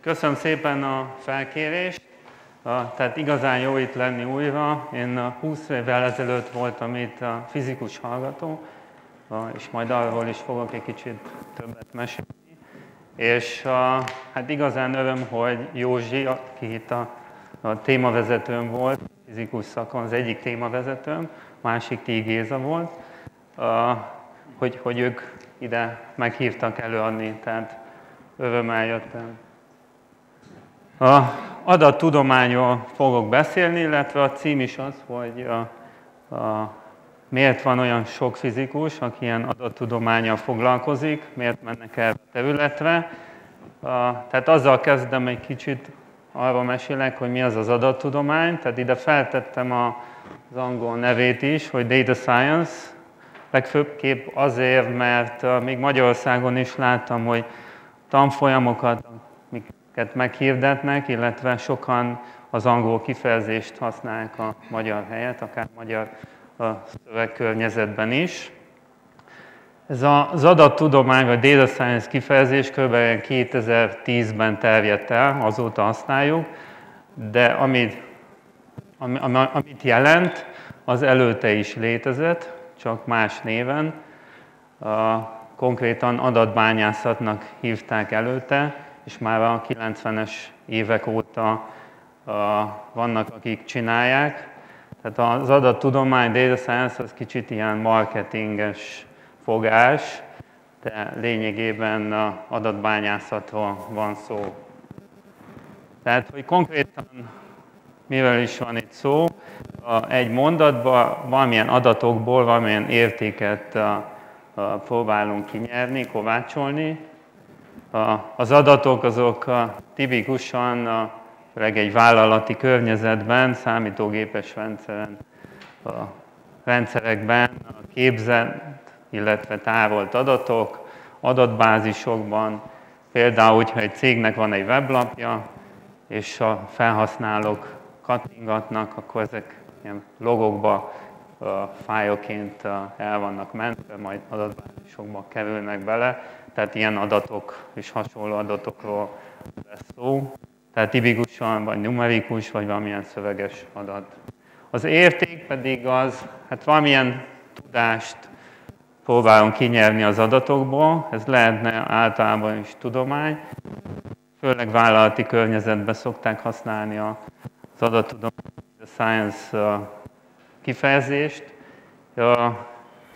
Köszönöm szépen a felkérést. Tehát igazán jó itt lenni újra. Én 20 évvel ezelőtt voltam itt a fizikus hallgató, és majd arról is fogok egy kicsit többet mesélni. És hát igazán öröm, hogy Józsi, aki itt a, a témavezetőm volt, fizikus szakon, az egyik témavezetőm, másik Tí Géza volt, hogy, hogy ők ide meghívtak előadni, tehát örömmel jöttem. A adattudományról fogok beszélni, illetve a cím is az, hogy a, a, miért van olyan sok fizikus, aki ilyen adattudományjal foglalkozik, miért mennek el területre. A, tehát azzal kezdem egy kicsit, arról mesélek, hogy mi az az adattudomány. Tehát ide feltettem a, az angol nevét is, hogy Data Science, legfőbbképp azért, mert még Magyarországon is láttam, hogy tanfolyamokat, meghirdetnek, illetve sokan az angol kifejezést használják a magyar helyet, akár magyar szövegkörnyezetben is. Ez az adattudomány, vagy data science kifejezés kb. 2010-ben terjedt el, azóta használjuk, de amit, amit jelent, az előtte is létezett, csak más néven. Konkrétan adatbányászatnak hívták előtte, és már a 90-es évek óta vannak, akik csinálják. Tehát az adattudomány, data science az kicsit ilyen marketinges fogás, de lényegében adatbányászatról van szó. Tehát, hogy konkrétan mivel is van itt szó, egy mondatban valamilyen adatokból valamilyen értéket próbálunk kinyerni, kovácsolni. Az adatok azok tipikusan főleg egy vállalati környezetben, számítógépes rendszeren, a rendszerekben képzett, illetve tárolt adatok, adatbázisokban, például, hogyha egy cégnek van egy weblapja, és a felhasználók kattingatnak, akkor ezek ilyen logokba, fájlként el vannak mentve, majd adatbázisokba kerülnek bele, tehát ilyen adatok és hasonló adatokról lesz szó. Tehát tipikusan vagy numerikus, vagy valamilyen szöveges adat. Az érték pedig az, hát valamilyen tudást próbálunk kinyerni az adatokból, ez lehetne általában is tudomány, főleg vállalati környezetben szokták használni az adattudomány, a science kifejezést.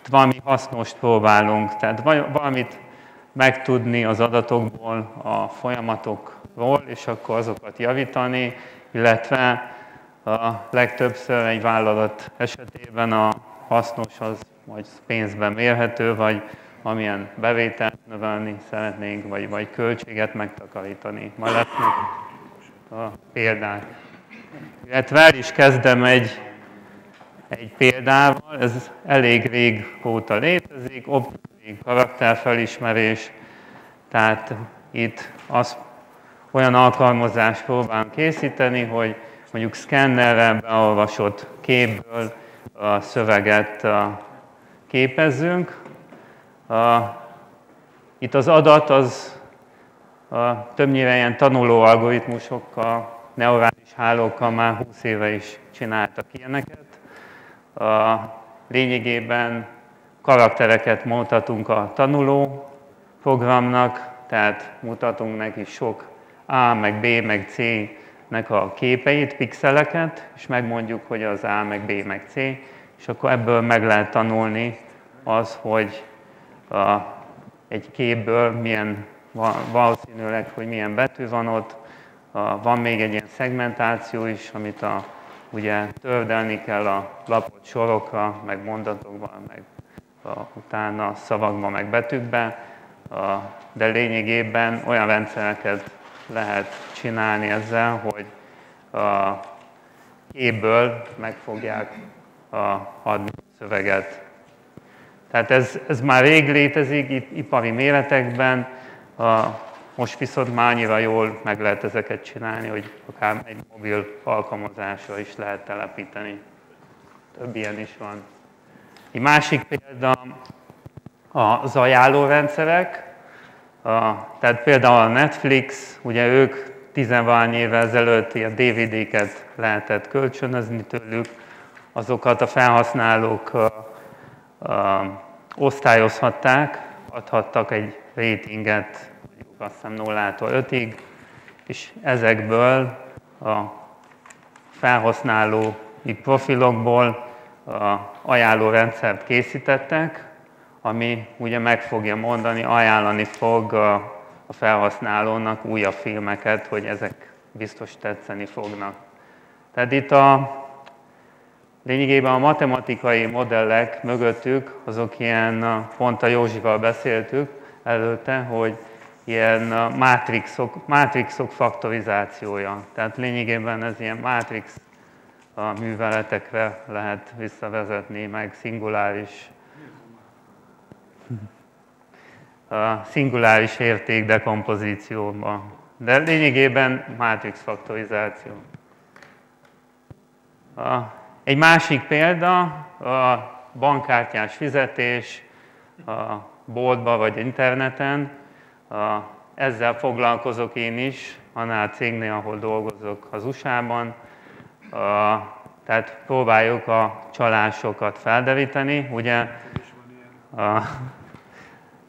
Valami hasznost próbálunk, tehát valamit megtudni az adatokból, a folyamatokról, és akkor azokat javítani, illetve a legtöbbször egy vállalat esetében a hasznos az vagy pénzben mérhető, vagy amilyen bevételt növelni szeretnénk, vagy, vagy költséget megtakarítani. Ma lesznek a példák. Illetve el is kezdem egy, egy példával, ez elég régóta létezik, karakterfelismerés, tehát itt az, olyan alkalmazást próbálunk készíteni, hogy mondjuk szkennerrel beolvasott képből a szöveget képezzünk, itt az adat az többnyire ilyen tanuló algoritmusokkal, neurális hálókkal már 20 éve is csináltak ilyeneket. Lényegében karaktereket mutatunk a tanuló programnak, tehát mutatunk neki sok A, meg B, meg C nek a képeit, pixeleket, és megmondjuk, hogy az A, meg B, meg C, és akkor ebből meg lehet tanulni az, hogy a, egy képből milyen, valószínűleg, hogy milyen betű van ott. A, van még egy ilyen szegmentáció is, amit a, ugye tördelni kell a lapot sorokra, meg mondatokban, meg utána szavakban, meg betűkbe, de lényegében olyan rendszereket lehet csinálni ezzel, hogy a képből meg fogják adni a szöveget tehát ez, ez már rég létezik ipari méretekben, most viszont már annyira jól meg lehet ezeket csinálni, hogy akár egy mobil alkalmazásra is lehet telepíteni. Több ilyen is van. Egy másik példa az ajánlórendszerek. Tehát például a Netflix, ugye ők tizenvány évvel ezelőtt ilyen DVD-ket lehetett kölcsönözni tőlük, azokat a felhasználók osztályozhatták, adhattak egy ratinget, mondjuk azt hiszem 0-tól 5-ig, és ezekből a felhasználói profilokból ajánlórendszert készítettek, ami ugye meg fogja mondani, ajánlani fog a felhasználónak újabb filmeket, hogy ezek biztos tetszeni fognak. Tehát itt a lényegében a matematikai modellek mögöttük, azok ilyen, pont a Józsival beszéltük előtte, hogy ilyen mátrixok, mátrixok faktorizációja. Tehát lényegében ez ilyen mátrix műveletekre lehet visszavezetni, meg szinguláris a szinguláris érték dekompozícióba. De lényegében mátrix faktorizáció. Egy másik példa a bankkártyás fizetés a boltba vagy interneten. Ezzel foglalkozok én is, annál cégnél, ahol dolgozok az USA-ban. Tehát próbáljuk a csalásokat felderíteni. Ugye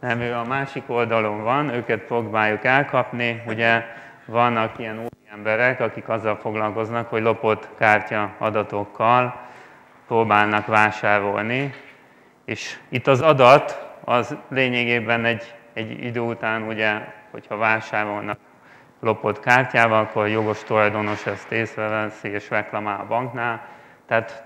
nem, ő a másik oldalon van, őket próbáljuk elkapni. Ugye vannak ilyen új emberek, akik azzal foglalkoznak, hogy lopott kártya adatokkal próbálnak vásárolni, és itt az adat az lényegében egy, egy idő után, ugye, hogyha vásárolnak lopott kártyával, akkor jogos tulajdonos ezt észreveszi és reklamál a banknál. Tehát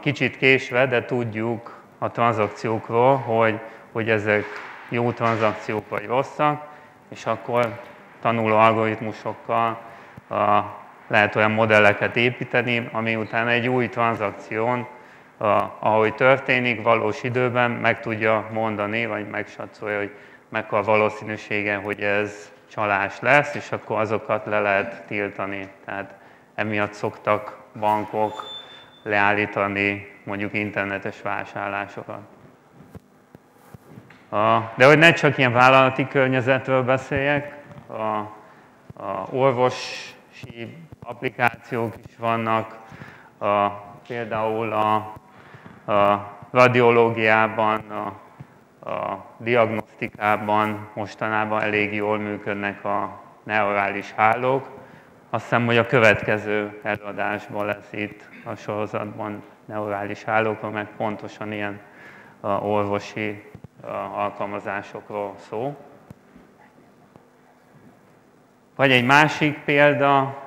kicsit késve, de tudjuk a tranzakciókról, hogy hogy ezek jó tranzakciók vagy rosszak, és akkor tanuló algoritmusokkal a, lehet olyan modelleket építeni, ami utána egy új tranzakción, a, ahogy történik, valós időben meg tudja mondani, vagy megsatszolja, hogy mekkora valószínűsége, hogy ez csalás lesz, és akkor azokat le lehet tiltani. Tehát emiatt szoktak bankok leállítani mondjuk internetes vásárlásokat. De hogy ne csak ilyen vállalati környezetről beszéljek, a, a orvosi applikációk is vannak, a, például a, a radiológiában, a, a diagnosztikában mostanában elég jól működnek a neurális hálók. Azt hiszem, hogy a következő előadásban lesz itt a sorozatban neurális hálókról, meg pontosan ilyen orvosi alkalmazásokról szó. Vagy egy másik példa,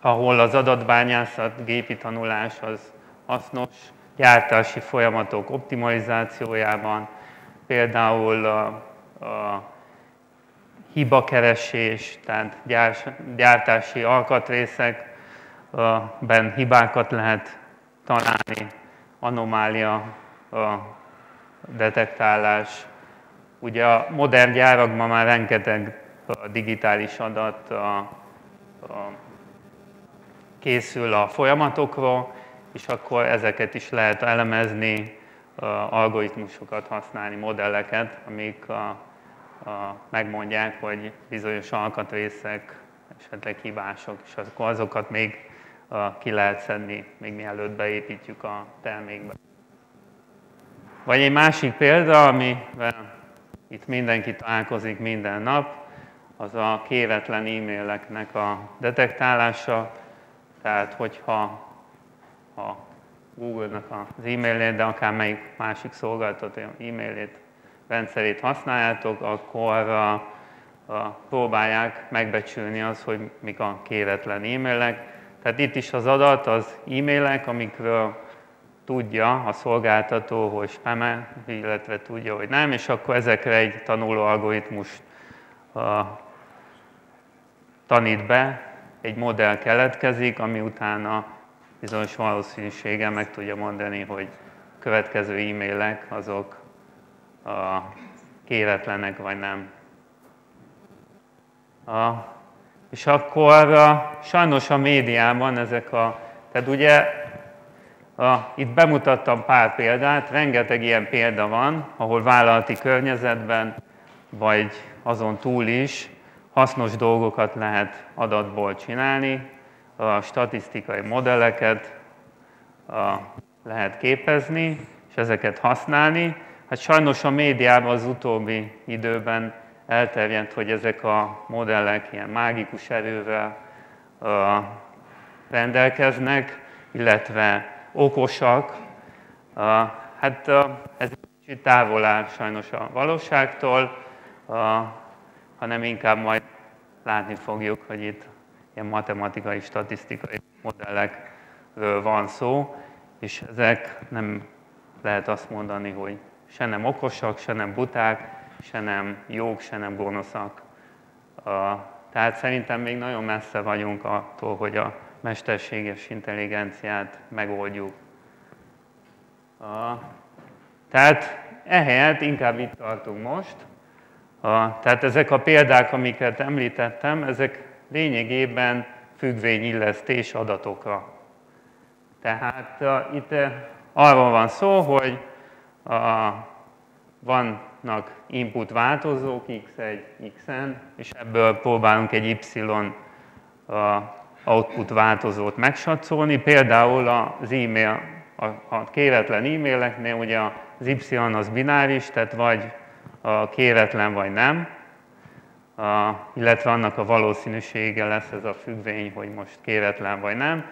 ahol az adatbányászat, gépi tanulás az hasznos, gyártási folyamatok optimalizációjában, például a, a hibakeresés, tehát gyártási alkatrészekben hibákat lehet találni, anomália detektálás. Ugye a modern gyárakban már rengeteg digitális adat készül a folyamatokról, és akkor ezeket is lehet elemezni, algoritmusokat használni, modelleket, amik a, a, megmondják, hogy bizonyos alkatrészek esetleg hibások, és akkor azokat még a, ki lehet szedni, még mielőtt beépítjük a termékbe. Vagy egy másik példa, amivel itt mindenki találkozik minden nap, az a kéretlen e-maileknek a detektálása. Tehát, hogyha a Google-nak az e-mailét, de akár melyik másik szolgáltató e-mailét, rendszerét használjátok, akkor a, a, próbálják megbecsülni az, hogy mik a kéretlen e-mailek. Tehát itt is az adat, az e-mailek, amikről tudja a szolgáltató, hogy spam illetve tudja, hogy nem, és akkor ezekre egy tanuló algoritmus uh, tanít be, egy modell keletkezik, ami utána bizonyos valószínűséggel meg tudja mondani, hogy következő e-mailek azok uh, kéretlenek vagy nem. Uh, és akkor uh, sajnos a médiában ezek a, tehát ugye itt bemutattam pár példát, rengeteg ilyen példa van, ahol vállalati környezetben vagy azon túl is hasznos dolgokat lehet adatból csinálni, a statisztikai modelleket lehet képezni, és ezeket használni. Hát sajnos a médiában az utóbbi időben elterjedt, hogy ezek a modellek ilyen mágikus erővel rendelkeznek, illetve okosak. Hát ez kicsit távol áll sajnos a valóságtól, hanem inkább majd látni fogjuk, hogy itt ilyen matematikai, statisztikai modellekről van szó, és ezek nem lehet azt mondani, hogy se nem okosak, se nem buták, se nem jók, se nem gonoszak. Tehát szerintem még nagyon messze vagyunk attól, hogy a mesterséges intelligenciát megoldjuk. Tehát ehelyett inkább itt tartunk most. Tehát ezek a példák, amiket említettem, ezek lényegében függvényillesztés adatokra. Tehát itt arról van szó, hogy vannak input változók x1, xn, és ebből próbálunk egy y output változót megsatszolni. Például az e-mail, a kéretlen e-maileknél ugye az y az bináris, tehát vagy kéretlen vagy nem, illetve annak a valószínűsége lesz ez a függvény, hogy most kéretlen vagy nem,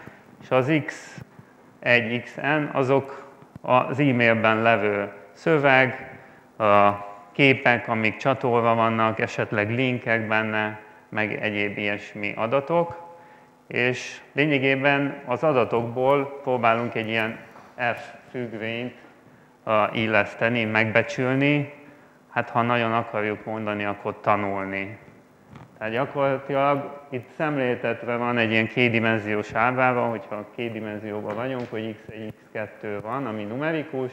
és az x1, xn azok az e-mailben levő szöveg, a képek, amik csatolva vannak, esetleg linkek benne, meg egyéb ilyesmi adatok, és lényegében az adatokból próbálunk egy ilyen F függvényt illeszteni, megbecsülni, hát ha nagyon akarjuk mondani, akkor tanulni. Tehát gyakorlatilag itt szemléltetve van egy ilyen kétdimenziós ábrában, hogyha kétdimenzióban vagyunk, hogy x1, x2 van, ami numerikus,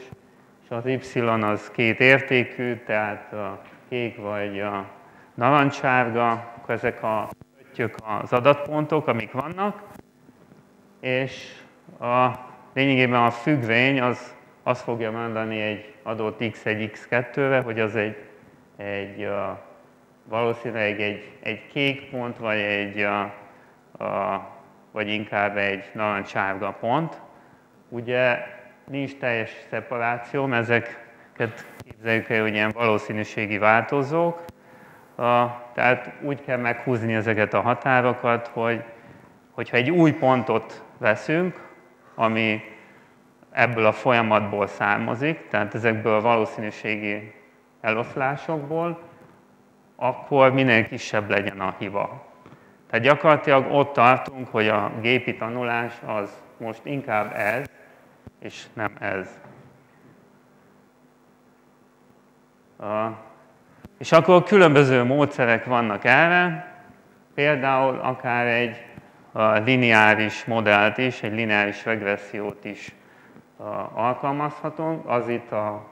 és az y az két értékű, tehát a kék vagy a narancssárga, akkor ezek a az adatpontok, amik vannak, és a, lényegében a függvény az azt fogja mondani egy adott x1, x2-re, hogy az egy, egy a, valószínűleg egy, egy kék pont, vagy, egy, a, a, vagy inkább egy narancssárga pont. Ugye nincs teljes szeparáció, mert ezeket képzeljük el, hogy ilyen valószínűségi változók, a, tehát úgy kell meghúzni ezeket a határokat, hogy hogyha egy új pontot veszünk, ami ebből a folyamatból származik, tehát ezekből a valószínűségi eloszlásokból, akkor minél kisebb legyen a hiba. Tehát gyakorlatilag ott tartunk, hogy a gépi tanulás az most inkább ez, és nem ez. És akkor különböző módszerek vannak erre, például akár egy lineáris modellt is, egy lineáris regressziót is alkalmazhatunk. Az itt a,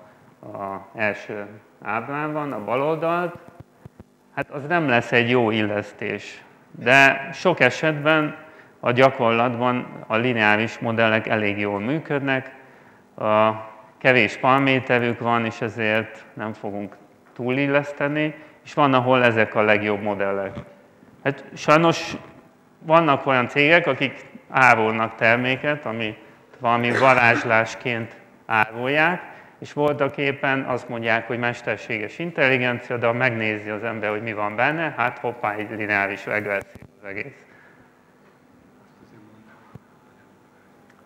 első ábrán van, a bal oldalt. Hát az nem lesz egy jó illesztés. De sok esetben a gyakorlatban a lineáris modellek elég jól működnek, a kevés paraméterük van, és ezért nem fogunk túlilleszteni, és van, ahol ezek a legjobb modellek. Hát sajnos vannak olyan cégek, akik árulnak terméket, ami valami varázslásként árulják, és voltak éppen azt mondják, hogy mesterséges intelligencia, de ha megnézi az ember, hogy mi van benne, hát hoppá, egy lineáris regresszió az egész.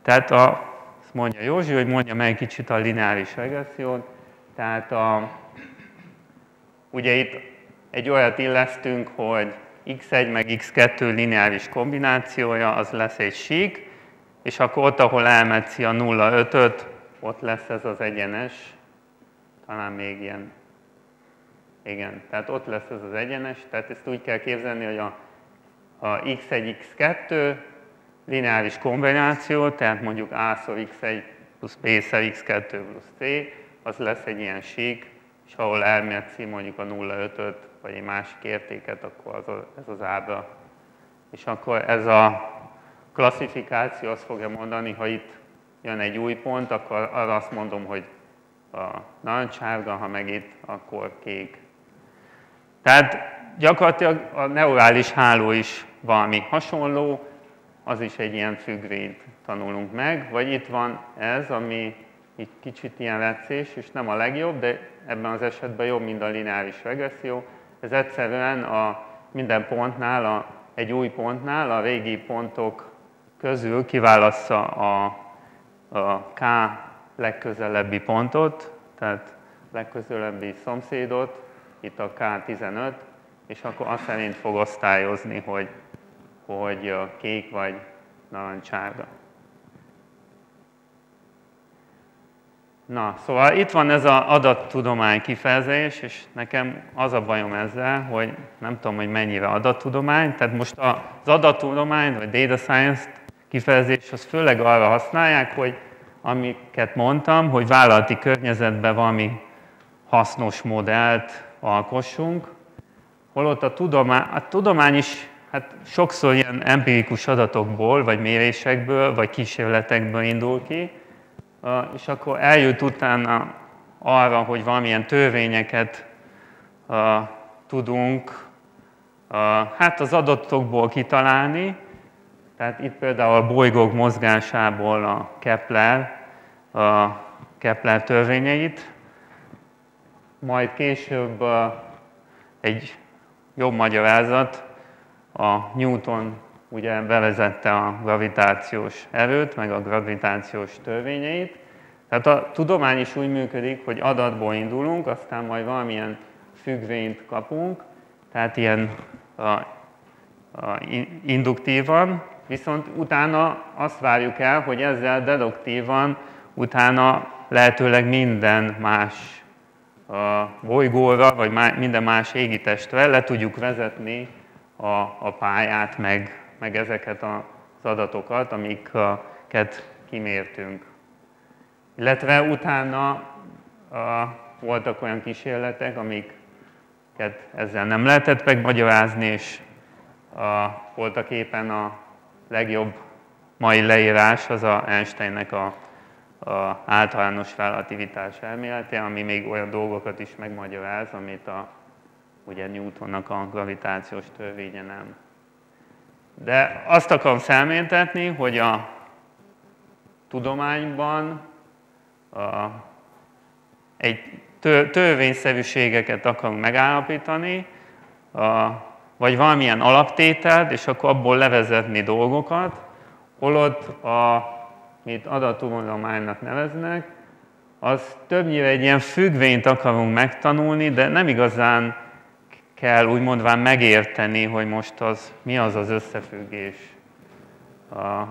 Tehát a, azt mondja Józsi, hogy mondja meg egy kicsit a lineáris regressziót. Tehát a, Ugye itt egy olyat illesztünk, hogy x1 meg x2 lineáris kombinációja, az lesz egy sík, és akkor ott, ahol elmetszi a 0,5-öt, ott lesz ez az egyenes, talán még ilyen, igen, tehát ott lesz ez az egyenes, tehát ezt úgy kell képzelni, hogy a, a x1, x2 lineáris kombináció, tehát mondjuk a-szor x1 plusz b-szer x2 plusz c, az lesz egy ilyen sík, és ahol elmetszi mondjuk a 0,5-öt, vagy egy másik értéket, akkor az a, ez az ábra. És akkor ez a klasszifikáció azt fogja mondani, ha itt jön egy új pont, akkor arra azt mondom, hogy a narancssárga, ha meg itt, akkor kék. Tehát gyakorlatilag a neurális háló is valami hasonló, az is egy ilyen függvényt tanulunk meg, vagy itt van ez, ami így kicsit ilyen lecés, és nem a legjobb, de ebben az esetben jobb, mint a lineáris regresszió. Ez egyszerűen a minden pontnál, a, egy új pontnál a régi pontok közül kiválassza a, a K legközelebbi pontot, tehát legközelebbi szomszédot, itt a K15, és akkor azt szerint fog osztályozni, hogy, hogy kék vagy narancsárga. Na, szóval itt van ez az adattudomány kifejezés, és nekem az a bajom ezzel, hogy nem tudom, hogy mennyire adattudomány, tehát most az adattudomány, vagy data science kifejezés, az főleg arra használják, hogy amiket mondtam, hogy vállalati környezetben valami hasznos modellt alkossunk, holott a tudomány, a tudomány is hát sokszor ilyen empirikus adatokból, vagy mérésekből, vagy kísérletekből indul ki, és akkor eljut utána arra, hogy valamilyen törvényeket tudunk hát az adatokból kitalálni, tehát itt például a bolygók mozgásából a Kepler, a Kepler törvényeit, majd később egy jobb magyarázat, a Newton ugye bevezette a gravitációs erőt, meg a gravitációs törvényeit. Tehát a tudomány is úgy működik, hogy adatból indulunk, aztán majd valamilyen függvényt kapunk, tehát ilyen a, a, induktívan, viszont utána azt várjuk el, hogy ezzel deduktívan utána lehetőleg minden más a bolygóra, vagy minden más égitestre le tudjuk vezetni a, a pályát, meg meg ezeket az adatokat, amiket kimértünk. Illetve utána voltak olyan kísérletek, amiket ezzel nem lehetett megmagyarázni, és voltak éppen a legjobb mai leírás az a Einsteinnek a, a általános relativitás elmélete, ami még olyan dolgokat is megmagyaráz, amit a, ugye Newtonnak a gravitációs törvénye nem. De azt akarom felmértetni, hogy a tudományban a, egy törvényszerűségeket akarunk megállapítani, a, vagy valamilyen alaptételt, és akkor abból levezetni dolgokat, holott a, mit adattudománynak neveznek, az többnyire egy ilyen függvényt akarunk megtanulni, de nem igazán kell úgy mondván megérteni, hogy most az mi az az összefüggés. A,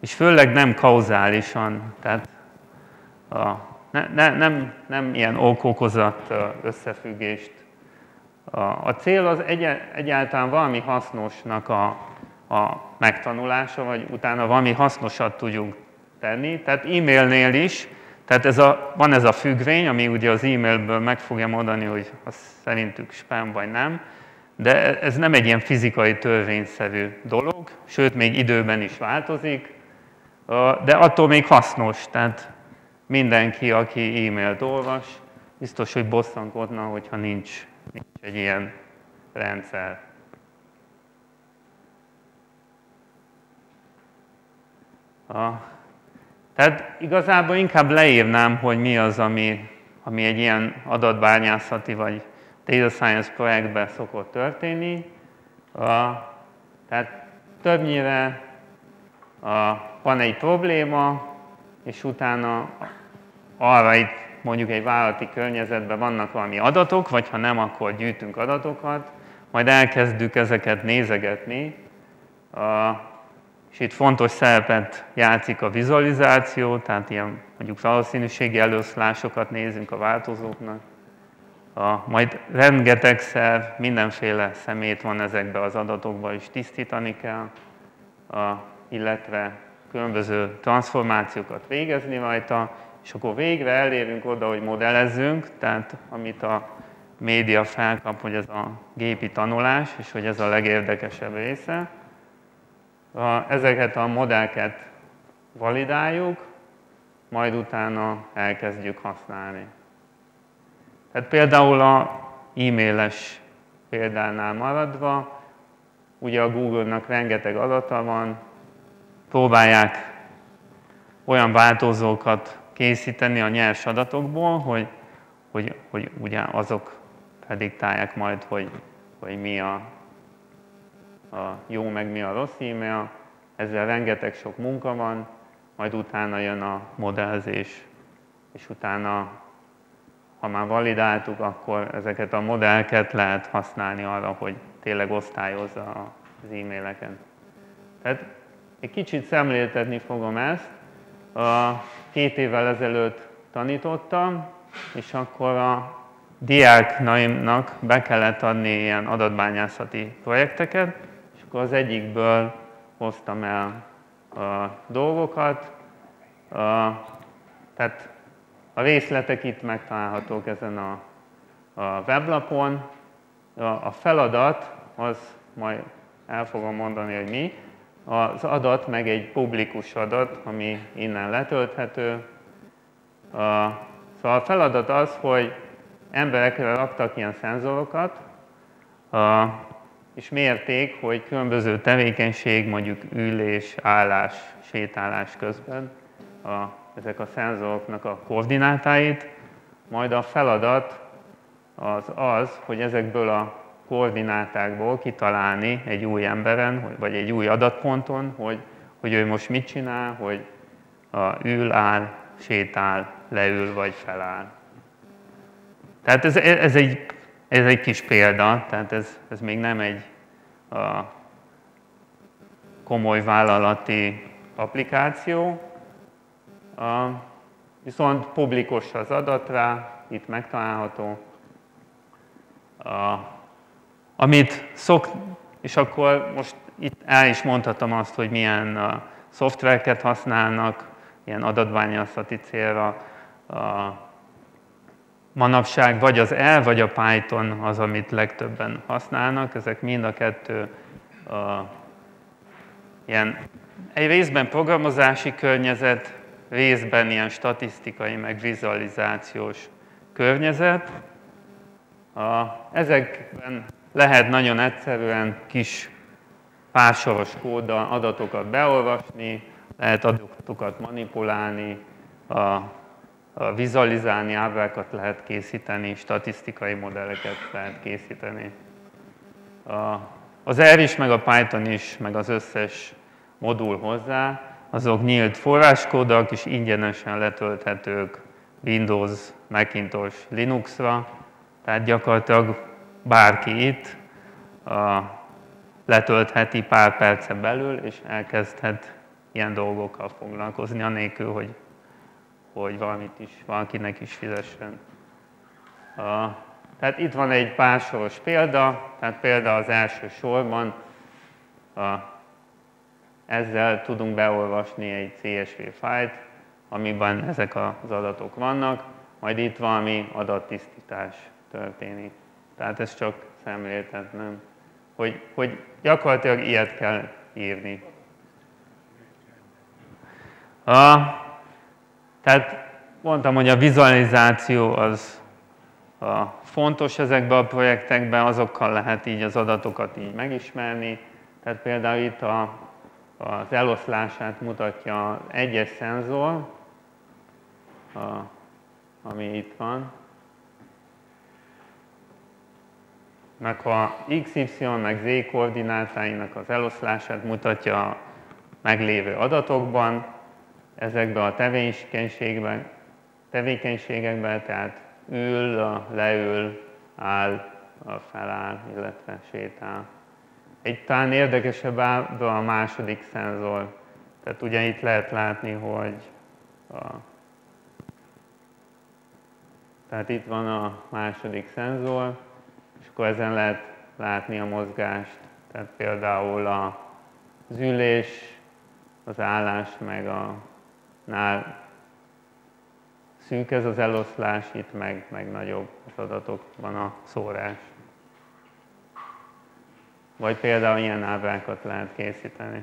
és főleg nem kauzálisan, tehát a, ne, ne, nem, nem ilyen ok-okozat összefüggést. A, cél az egy, egyáltalán valami hasznosnak a, a megtanulása, vagy utána valami hasznosat tudjunk tenni. Tehát e-mailnél is tehát ez a, van ez a függvény, ami ugye az e-mailből meg fogja mondani, hogy az szerintük spam vagy nem, de ez nem egy ilyen fizikai törvényszerű dolog, sőt, még időben is változik, de attól még hasznos, tehát mindenki, aki e-mailt olvas, biztos, hogy bosszankodna, hogyha nincs, nincs egy ilyen rendszer. A tehát igazából inkább leírnám, hogy mi az, ami, ami egy ilyen adatbányászati vagy data science projektben szokott történni. A, tehát többnyire a, van egy probléma, és utána arra itt mondjuk egy vállalati környezetben vannak valami adatok, vagy ha nem, akkor gyűjtünk adatokat, majd elkezdjük ezeket nézegetni, és itt fontos szerepet játszik a vizualizáció, tehát ilyen mondjuk valószínűségi előszlásokat nézünk a változóknak. Majd rengetegszer mindenféle szemét van ezekbe az adatokba is tisztítani kell, illetve különböző transformációkat végezni rajta, és akkor végre elérünk oda, hogy modellezzünk, tehát amit a média felkap, hogy ez a gépi tanulás, és hogy ez a legérdekesebb része, ezeket a modelleket validáljuk, majd utána elkezdjük használni. Tehát például a e-mailes példánál maradva, ugye a Google-nak rengeteg adata van, próbálják olyan változókat készíteni a nyers adatokból, hogy, hogy, hogy ugye azok prediktálják majd, hogy, hogy mi a, a jó, meg mi a rossz e-mail. Ezzel rengeteg sok munka van, majd utána jön a modellzés, és utána, ha már validáltuk, akkor ezeket a modelleket lehet használni arra, hogy tényleg osztályozza az e-maileket. Tehát egy kicsit szemléltetni fogom ezt. Két évvel ezelőtt tanítottam, és akkor a diáknaimnak be kellett adni ilyen adatbányászati projekteket, és akkor az egyikből hoztam el a dolgokat. A, tehát a részletek itt megtalálhatók ezen a, a weblapon. A, a feladat, az majd el fogom mondani, hogy mi. Az adat meg egy publikus adat, ami innen letölthető. A, szóval a feladat az, hogy emberekre raktak ilyen szenzorokat, a, és mérték, hogy különböző tevékenység, mondjuk ülés, állás, sétálás közben a, ezek a szenzoroknak a koordinátáit, majd a feladat az az, hogy ezekből a koordinátákból kitalálni egy új emberen, vagy egy új adatponton, hogy, hogy ő most mit csinál, hogy a, ül, áll, sétál, leül vagy feláll. Tehát ez, ez, egy, ez egy kis példa, tehát ez, ez még nem egy a, komoly vállalati applikáció, a, viszont publikus az adat rá, itt megtalálható. A, amit szok, és akkor most itt el is mondhatom azt, hogy milyen a, szoftvereket használnak, ilyen adatványászati célra. A, manapság vagy az L, vagy a Python az, amit legtöbben használnak. Ezek mind a kettő a, ilyen egy részben programozási környezet, részben ilyen statisztikai, meg vizualizációs környezet. A, ezekben lehet nagyon egyszerűen kis pársoros kóddal adatokat beolvasni, lehet adatokat manipulálni, a, a vizualizálni, ábrákat lehet készíteni, statisztikai modelleket lehet készíteni. A, az R is, meg a Python is, meg az összes modul hozzá, azok nyílt forráskódak és ingyenesen letölthetők Windows, Macintosh, Linuxra, tehát gyakorlatilag bárki itt a, letöltheti pár perce belül, és elkezdhet ilyen dolgokkal foglalkozni, anélkül, hogy, hogy valamit is, valakinek is fizessen. A, tehát itt van egy pár soros példa, tehát példa az első sorban, a, ezzel tudunk beolvasni egy CSV fájlt, amiben ezek az adatok vannak, majd itt valami adattisztítás történik. Tehát ez csak szemléltetnem, hogy, hogy gyakorlatilag ilyet kell írni. A, tehát mondtam, hogy a vizualizáció az a fontos ezekben a projektekben, azokkal lehet így az adatokat így megismerni. Tehát például itt a, az eloszlását mutatja egyes szenzor, a, ami itt van, meg ha XY meg Z koordinátáinak az eloszlását mutatja a meglévő adatokban, ezekben a tevékenységben, tevékenységekben, tehát ül, leül, áll, feláll, illetve sétál. Egy talán érdekesebb a második szenzor. Tehát ugye itt lehet látni, hogy a, tehát itt van a második szenzor, akkor ezen lehet látni a mozgást. Tehát például az ülés, az állás, meg a nál szűk ez az eloszlás, itt meg, meg nagyobb az adatokban a szórás. Vagy például ilyen ábrákat lehet készíteni.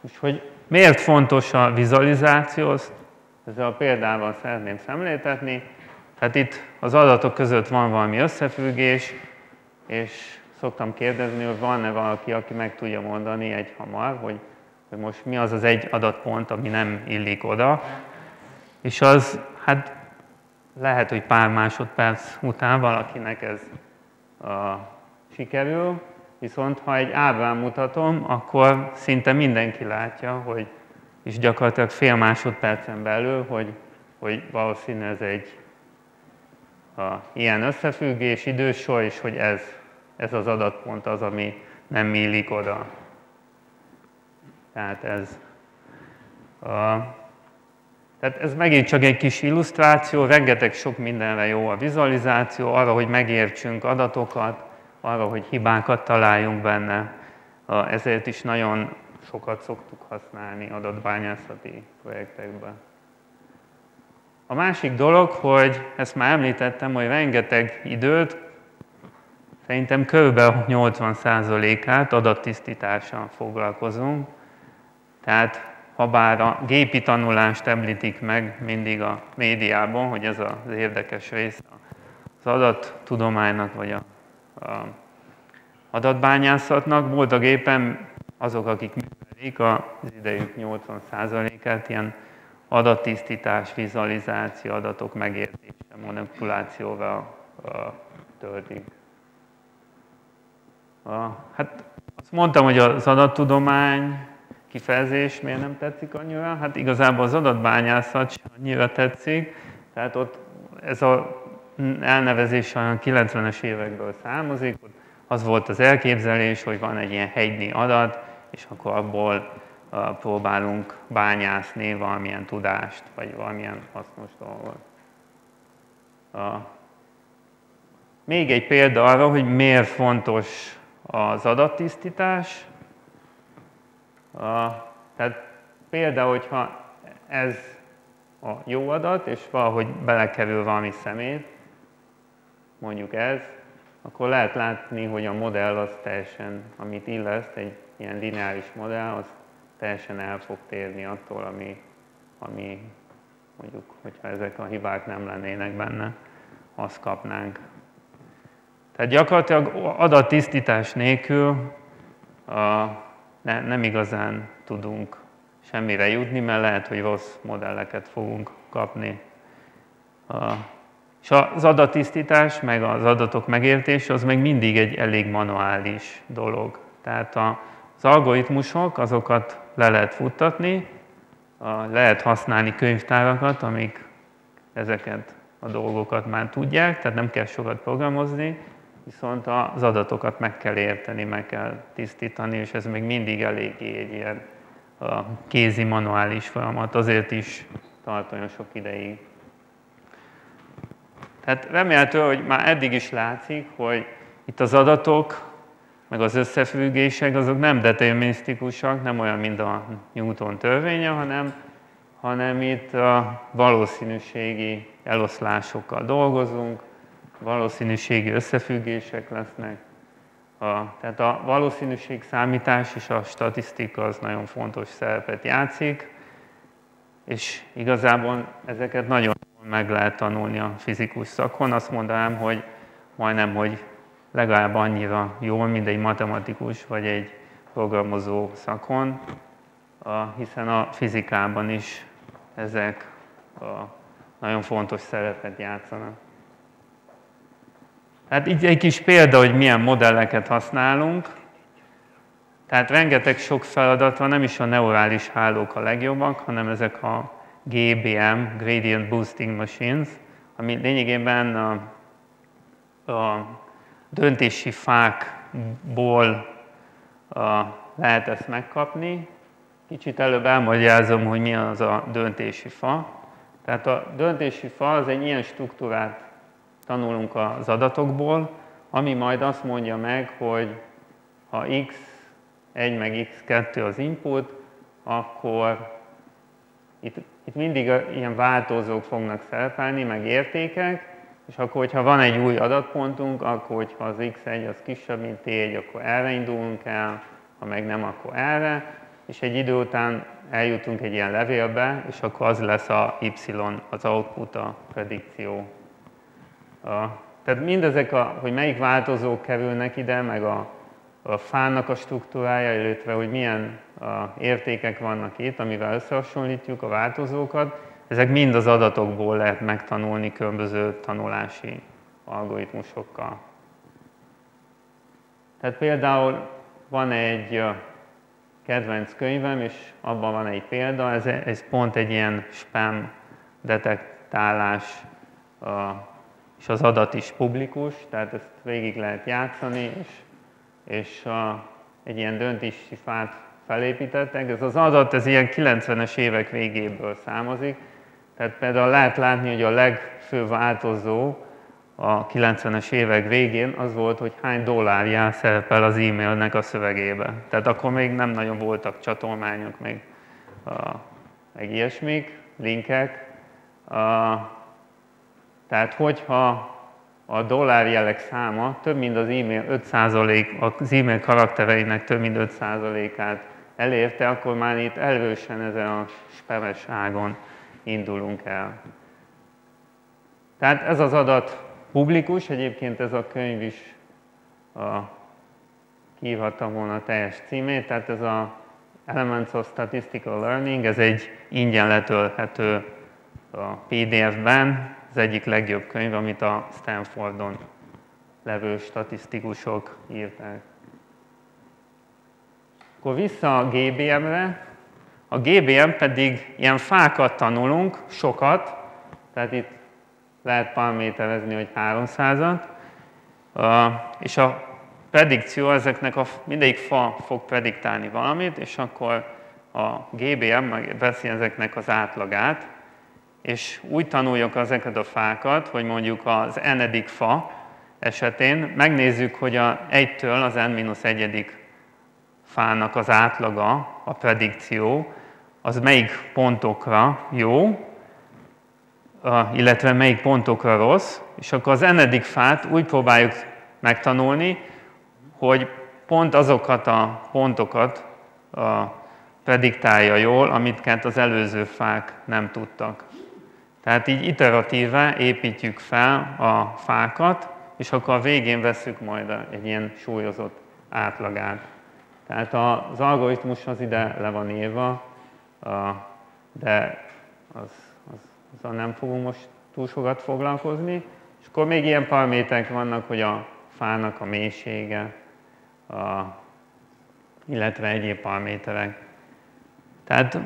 És hogy miért fontos a vizualizáció, ezzel a példával szeretném szemléltetni. Tehát itt az adatok között van valami összefüggés, és szoktam kérdezni, hogy van-e valaki, aki meg tudja mondani egy hamar, hogy, hogy most mi az az egy adatpont, ami nem illik oda, és az, hát lehet, hogy pár másodperc után valakinek ez a, sikerül, viszont ha egy ábrán mutatom, akkor szinte mindenki látja, hogy és gyakorlatilag fél másodpercen belül, hogy, hogy valószínű ez egy a, ilyen összefüggés, idősor, és hogy ez, ez az adatpont az, ami nem illik oda. Tehát ez, a, tehát ez megint csak egy kis illusztráció, rengeteg sok mindenre jó a vizualizáció, arra, hogy megértsünk adatokat, arra, hogy hibákat találjunk benne. Ezért is nagyon sokat szoktuk használni adatbányászati projektekben. A másik dolog, hogy ezt már említettem, hogy rengeteg időt, szerintem kb. 80%-át adattisztítással foglalkozunk. Tehát ha bár a gépi tanulást említik meg mindig a médiában, hogy ez az érdekes része az adattudománynak, vagy a, a adatbányászatnak, voltak éppen azok, akik művelik az idejük 80%-át ilyen adattisztítás, vizualizáció, adatok megértése, manipulációval töltik. Hát azt mondtam, hogy az adattudomány kifejezés miért nem tetszik annyira? Hát igazából az adatbányászat sem annyira tetszik, tehát ott ez a elnevezés a 90-es évekből származik, az volt az elképzelés, hogy van egy ilyen hegynyi adat, és akkor abból próbálunk bányászni valamilyen tudást, vagy valamilyen hasznos dolgot. Még egy példa arra, hogy miért fontos az adattisztítás. Tehát például, hogyha ez a jó adat, és valahogy belekerül valami szemét, mondjuk ez, akkor lehet látni, hogy a modell az teljesen, amit illeszt, egy ilyen lineáris modell, az teljesen el fog térni attól, ami, ami mondjuk, hogyha ezek a hibák nem lennének benne, azt kapnánk. Tehát gyakorlatilag adattisztítás nélkül a, ne, nem igazán tudunk semmire jutni, mert lehet, hogy rossz modelleket fogunk kapni. A, és az adattisztítás, meg az adatok megértése, az meg mindig egy elég manuális dolog. Tehát az algoritmusok, azokat le lehet futtatni, lehet használni könyvtárakat, amik ezeket a dolgokat már tudják, tehát nem kell sokat programozni, viszont az adatokat meg kell érteni, meg kell tisztítani, és ez még mindig eléggé egy ilyen kézi manuális folyamat, azért is tart olyan sok ideig. Tehát remélhető, hogy már eddig is látszik, hogy itt az adatok meg az összefüggések azok nem determinisztikusak, nem olyan, mint a Newton törvénye, hanem, hanem itt a valószínűségi eloszlásokkal dolgozunk, valószínűségi összefüggések lesznek. A, tehát a valószínűség számítás és a statisztika az nagyon fontos szerepet játszik, és igazából ezeket nagyon meg lehet tanulni a fizikus szakon. Azt mondanám, hogy majdnem, hogy legalább annyira jól, mint egy matematikus vagy egy programozó szakon, hiszen a fizikában is ezek nagyon fontos szerepet játszanak. Tehát így egy kis példa, hogy milyen modelleket használunk. Tehát rengeteg sok feladat van, nem is a neurális hálók a legjobbak, hanem ezek a GBM, Gradient Boosting Machines, ami lényegében a, a döntési fákból lehet ezt megkapni. Kicsit előbb elmagyarázom, hogy mi az a döntési fa. Tehát a döntési fa az egy ilyen struktúrát tanulunk az adatokból, ami majd azt mondja meg, hogy ha x1 meg x2 az input, akkor itt, itt mindig ilyen változók fognak szerepelni, meg értékek, és akkor, hogyha van egy új adatpontunk, akkor, hogyha az x1 az kisebb, mint t1, akkor erre indulunk el, ha meg nem, akkor erre, és egy idő után eljutunk egy ilyen levélbe, és akkor az lesz a y, az output, a predikció. tehát mindezek, a, hogy melyik változók kerülnek ide, meg a, a fának a struktúrája, illetve hogy milyen a értékek vannak itt, amivel összehasonlítjuk a változókat, ezek mind az adatokból lehet megtanulni különböző tanulási algoritmusokkal. Tehát például van egy kedvenc könyvem, és abban van egy példa, ez, ez pont egy ilyen spam detektálás, és az adat is publikus, tehát ezt végig lehet játszani, és, és egy ilyen döntési fát felépítettek. Ez az adat, ez ilyen 90-es évek végéből számozik, tehát például lehet látni, hogy a legfőbb változó a 90-es évek végén az volt, hogy hány dollárjá szerepel az e-mailnek a szövegébe. Tehát akkor még nem nagyon voltak csatolmányok, meg, a, meg ilyesmik, linkek. A, tehát hogyha a dollárjelek száma több mint az e-mail 5%, az e-mail karaktereinek több mint 5%-át elérte, akkor már itt erősen ezen a spemes ágon indulunk el. Tehát ez az adat publikus, egyébként ez a könyv is a, kívhattam volna teljes címét, tehát ez a Elements of Statistical Learning, ez egy ingyen letölthető a PDF-ben, az egyik legjobb könyv, amit a Stanfordon levő statisztikusok írták. Akkor vissza a GBM-re. A GBM pedig ilyen fákat tanulunk, sokat, tehát itt lehet paraméterezni, hogy 300-at, és a predikció ezeknek a, mindegyik fa fog prediktálni valamit, és akkor a GBM veszi ezeknek az átlagát, és úgy tanuljuk ezeket a fákat, hogy mondjuk az n fa esetén megnézzük, hogy a 1-től az n-1 fának az átlaga, a predikció, az melyik pontokra jó, illetve melyik pontokra rossz, és akkor az n fát úgy próbáljuk megtanulni, hogy pont azokat a pontokat prediktálja jól, amit az előző fák nem tudtak. Tehát így iteratíve építjük fel a fákat, és akkor a végén veszük majd egy ilyen súlyozott átlagát. Tehát az algoritmus az ide le van írva, de az, az, azzal nem fogunk most túl sokat foglalkozni. És akkor még ilyen paraméterek vannak, hogy a fának a mélysége, a, illetve egyéb paraméterek. Tehát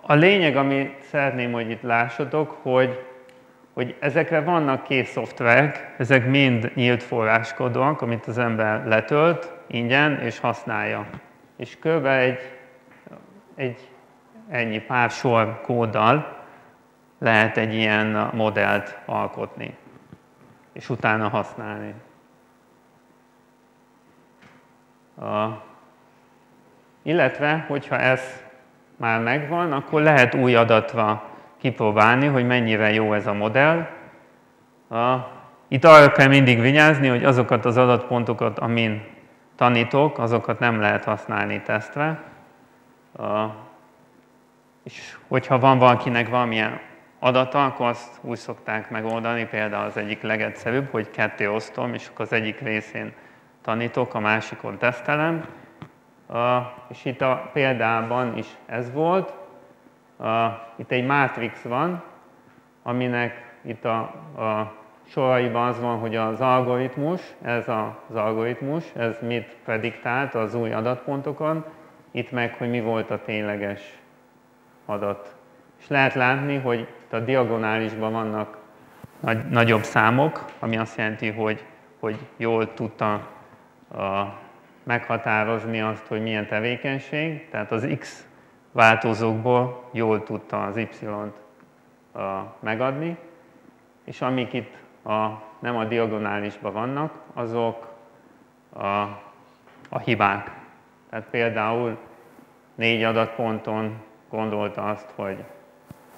a lényeg, amit szeretném, hogy itt lássatok, hogy, hogy ezekre vannak kész szoftverek, ezek mind nyílt forráskodóak, amit az ember letölt ingyen és használja. És kb. egy, egy ennyi pár sor kóddal lehet egy ilyen modellt alkotni, és utána használni. A, illetve, hogyha ez már megvan, akkor lehet új adatra kipróbálni, hogy mennyire jó ez a modell. A, itt arra kell mindig vigyázni, hogy azokat az adatpontokat, amin tanítok, azokat nem lehet használni tesztre. A, és hogyha van valakinek valamilyen adata, akkor azt úgy szokták megoldani, például az egyik legegyszerűbb, hogy ketté osztom, és akkor az egyik részén tanítok, a másikon tesztelem, és itt a példában is ez volt. Itt egy mátrix van, aminek itt a, a soraiban az van, hogy az algoritmus, ez az algoritmus, ez mit prediktált az új adatpontokon, itt meg, hogy mi volt a tényleges adat. És lehet látni, hogy a diagonálisban vannak nagy, nagyobb számok, ami azt jelenti, hogy, hogy jól tudta a, meghatározni azt, hogy milyen tevékenység, tehát az X változókból jól tudta az Y-t megadni, és amik itt a, nem a diagonálisban vannak, azok a, a hibák. Tehát például négy adatponton gondolta azt, hogy,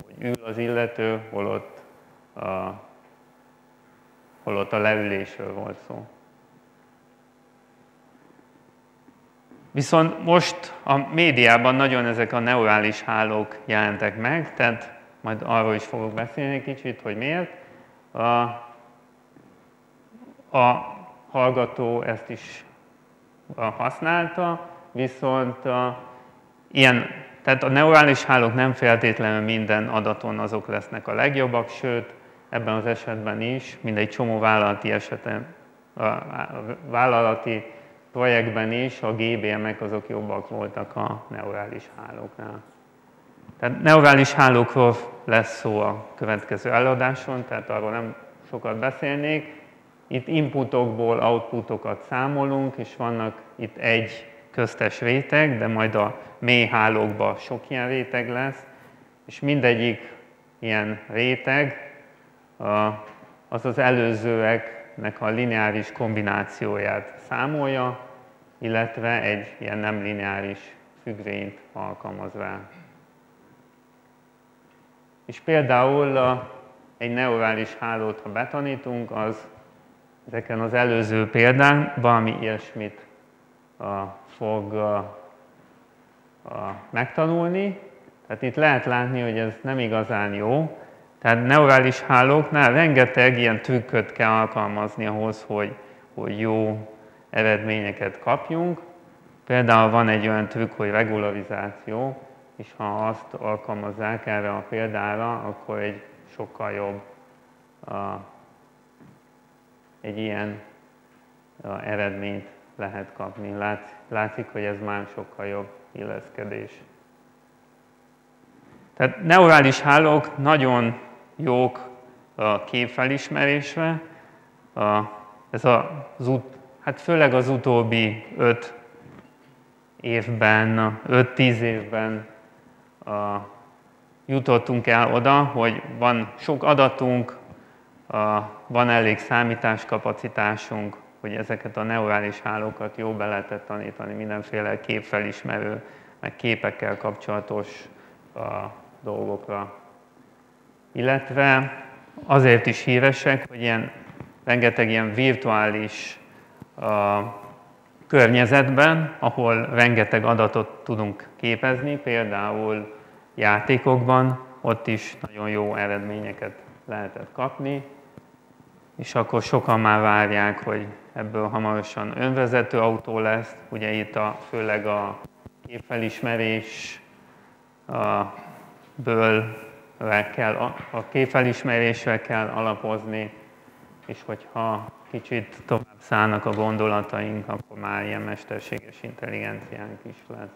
hogy ül az illető, holott a, holott a leülésről volt szó. Viszont most a médiában nagyon ezek a neurális hálók jelentek meg, tehát majd arról is fogok beszélni kicsit, hogy miért. a hallgató ezt is használta, viszont a, ilyen, tehát a neurális hálók nem feltétlenül minden adaton azok lesznek a legjobbak, sőt, ebben az esetben is, mindegy csomó vállalati eseten, a vállalati projektben is a GBM-ek azok jobbak voltak a neurális hálóknál. Tehát neurális hálókról lesz szó a következő előadáson, tehát arról nem sokat beszélnék. Itt inputokból outputokat számolunk, és vannak itt egy köztes réteg, de majd a mély hálókban sok ilyen réteg lesz, és mindegyik ilyen réteg az az előzőeknek a lineáris kombinációját számolja, illetve egy ilyen nem lineáris függvényt alkalmaz rá. És például egy neurális hálót, ha betanítunk, az ezeken az előző példán valami ilyesmit fog megtanulni. Tehát itt lehet látni, hogy ez nem igazán jó. Tehát neurális hálóknál rengeteg ilyen trükköt kell alkalmazni ahhoz, hogy, hogy jó eredményeket kapjunk. Például van egy olyan trükk, hogy regularizáció, és ha azt alkalmazzák erre a példára, akkor egy sokkal jobb egy ilyen eredményt lehet kapni. Lát, látszik, hogy ez már sokkal jobb illeszkedés. Tehát neurális hálók nagyon jók a képfelismerésre. Ez az út, hát főleg az utóbbi öt évben, 5-10 évben jutottunk el oda, hogy van sok adatunk, van elég számításkapacitásunk, hogy ezeket a neurális hálókat jó be lehetett tanítani mindenféle képfelismerő, meg képekkel kapcsolatos a, dolgokra. Illetve azért is híresek, hogy ilyen rengeteg ilyen virtuális a, környezetben, ahol rengeteg adatot tudunk képezni, például játékokban, ott is nagyon jó eredményeket lehetett kapni, és akkor sokan már várják, hogy ebből hamarosan önvezető autó lesz. Ugye itt a, főleg a képfelismerés ből kell, a képfelismerésre kell alapozni, és hogyha kicsit tovább szállnak a gondolataink, akkor már ilyen mesterséges intelligenciánk is lesz.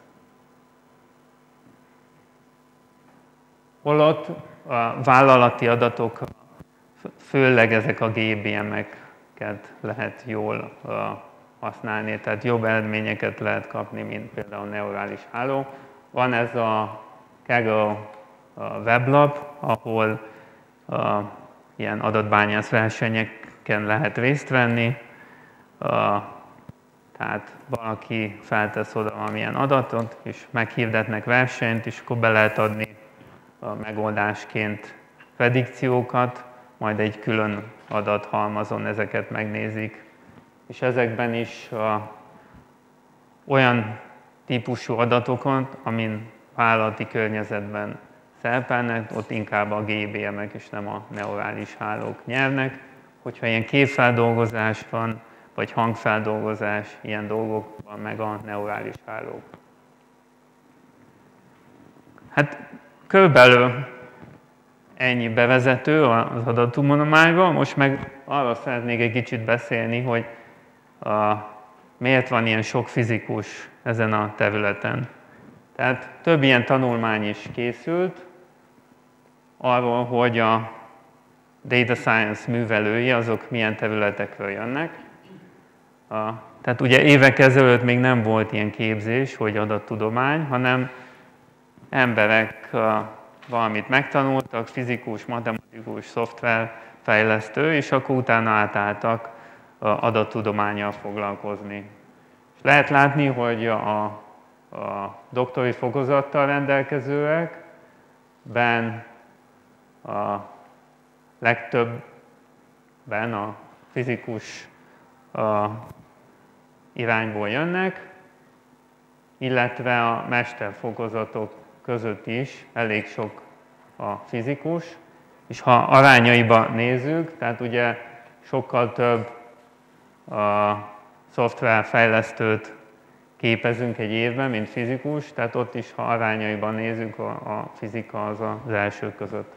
Holott a vállalati adatok, főleg ezek a GBM-eket lehet jól használni, tehát jobb eredményeket lehet kapni, mint például a neurális háló. Van ez a Kaggle weblap, ahol ilyen adatbányász versenyeken lehet részt venni, tehát valaki feltesz oda valamilyen adatot, és meghirdetnek versenyt, és akkor be lehet adni a megoldásként predikciókat, majd egy külön adathalmazon ezeket megnézik. És ezekben is a, olyan típusú adatokon, amin vállalati környezetben szerepelnek, ott inkább a GBM-ek és nem a neurális hálók nyernek. Hogyha ilyen képfeldolgozás van, vagy hangfeldolgozás, ilyen dolgokban meg a neurális hálók. Hát körülbelül ennyi bevezető az adatumanomályba, most meg arra szeretnék egy kicsit beszélni, hogy a, miért van ilyen sok fizikus ezen a területen. Tehát több ilyen tanulmány is készült arról, hogy a data science művelői azok milyen területekről jönnek. A, tehát ugye évek ezelőtt még nem volt ilyen képzés, hogy adattudomány, hanem emberek valamit megtanultak, fizikus, matematikus, szoftverfejlesztő, és akkor utána átálltak adattudományjal foglalkozni. És lehet látni, hogy a, a doktori fokozattal rendelkezőek ben a legtöbben a fizikus a irányból jönnek, illetve a mesterfokozatok között is elég sok a fizikus, és ha arányaiba nézzük, tehát ugye sokkal több a szoftverfejlesztőt képezünk egy évben, mint fizikus, tehát ott is, ha arányaiban nézzük, a, fizika az az első között